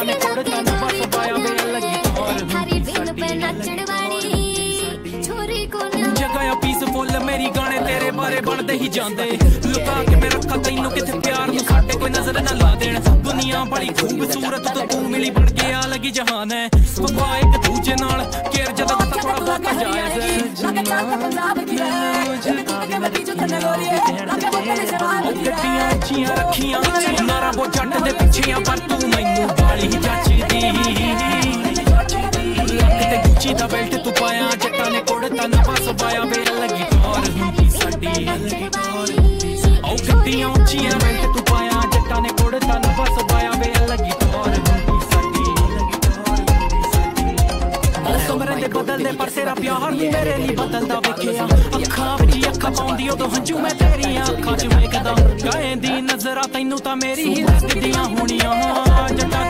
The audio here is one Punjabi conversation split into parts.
ਸਾਨੇ ਕੋੜ ਤਨ ਬਸ ਪਾਇਆ ਬੇ ਲੱਗੀ ਤੋਰ ਹਰੀ ਬਿਨ ਪੇ ਨੱਚਣ ਵਾਲੀ ਛੋਰੀ ਕੋ ਨਾ ਜਗਾਇਆ ਪੀਸਫੁੱਲ ਮੇਰੀ ਗਾਣੇ ਤੇਰੇ ਬਾਰੇ ਬਣਦੇ ਹੀ ਜਾਂਦੇ ਲੁਕਾ ਕੇ ਮੈਂ ਰੱਖਾ ਤੈਨੂੰ ਕਿਥੇ ਪਿਆਰ ਨੂੰ ਸਾਡੇ ਕੋਈ ਨਜ਼ਰ ਨਾ ਲਾ ਦੇਣ ਦੁਨੀਆ ਬੜੀ ਖੂਬਸੂਰਤ ਤੂੰ ਤੂੰ ਮਿਲੀ ਬਣ ਕੇ ਆ ਲੱਗੀ ਜਹਾਨ ਹੈ ਵਫਾ ਇੱਕ ਦੂਜੇ ਨਾਲ ਕੇਰ ਜਦੋਂ ਤੱਕ ਥੋੜਾ ਬਹੁਤ ਜਾਇਜ਼ ਹੈ ਜਨਾ ਗੱਡੀਆਂ ਉੱਚੀਆਂ ਰੱਖੀਆਂ ਨਾਰਾ ਬੋ ਜੱਟ ਦੇ ਪਿੱਛੇ ਆ ਪਰ ਜੱਟਾਂ ਨੇ ਕੋੜ ਤਾਂ ਨਫਸ ਪਾਇਆ ਵੇ ਲੱਗੀ ਟੌਰ ਹੁੰਦੀ ਉਹ ਗੱਡੀਆਂ ਉੱਚੀਆਂ ਬੈਲਟ ਤੂੰ ਪਾਇਆ, ਜੱਟਾਂ ਨੇ ਕੋੜ ਤਾਂ ਨਫਸ ਪਾਇਆ ਵੇ ਲੱਗੀ ਟੌਰ ਹੁੰਦੀ, ਸਾਡੀ ਉਹ ਕਮਰੇ ਦੇ ਬਦਲਦੇ ਪਰ ਤੇਰਾ ਪਿਆਰ ਨਹੀਂ ਮੇਰੇ ਲਈ ਬਦਲਦਾ ਵੇਖਿਆ। ਅੱਖਾਂ ਵਿੱਚ ਅੱਖਾਂ ਪਾਉਂਦੀ ਉਦੋਂ ਹੰਝੂ ਮੈਂ ਤੇਰੀਆਂ ਅੱਖਾਂ 'ਚ ਵੇਖਦਾ। ਗਾਏ ਦੀ ਨਜ਼ਰਾਂ ਤੈਨੂੰ ਤਾਂ ਮੇਰੀ ਹੀ ਲੱਗਦੀਆਂ ਹੋਣੀਆਂ। ਜੱਟਾਂ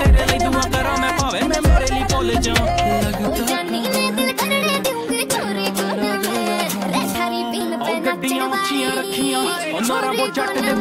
ਉੱਚੀਆਂ ਰੱਖੀਆਂ। ਉਹ ਨਾਰਾ ਬੋ ਜੱਟ ਦੇ